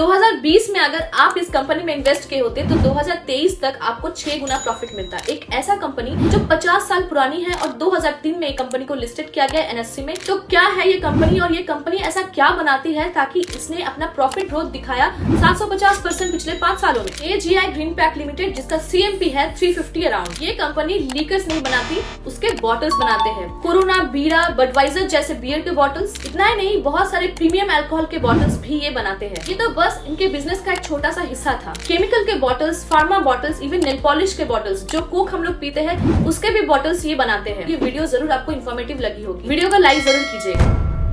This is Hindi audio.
2020 में अगर आप इस कंपनी में इन्वेस्ट किए होते तो 2023 तक आपको छह गुना प्रॉफिट मिलता। एक ऐसा कंपनी जो 50 साल पुरानी है और 2003 में कंपनी को लिस्टेड किया गया एनएससी में। तो क्या है ये कंपनी और ये कंपनी ऐसा क्या बनाती है ताकि इसने अपना प्रॉफिट ग्रोथ दिखाया 750 परसेंट पिछले पाँच सालों में? A G I Greenpac Limited जिसका सीएमपी है 350 अराउंड ये कंपनी लीकर्स नहीं बनाती, उसके बॉटल्स बनाते हैं। कोरोना, बीरा बडवाइजर जैसे बियर के बॉटल्स इतना ही नहीं, बहुत सारे प्रीमियम एल्कोहल के बॉटल्स भी ये बनाते हैं। ये तो बस इनके बिज़नेस का एक छोटा सा हिस्सा था। केमिकल के bottles pharma bottles even nail polish के बॉटल्स जो कोक हम लोग पीते हैं, उसके भी बॉटल्स ये बनाते हैं। ये वीडियो ज़रूर आपको इन्फॉर्मेटिव लगी होगी। वीडियो को लाइक ज़रूर कीजिएगा।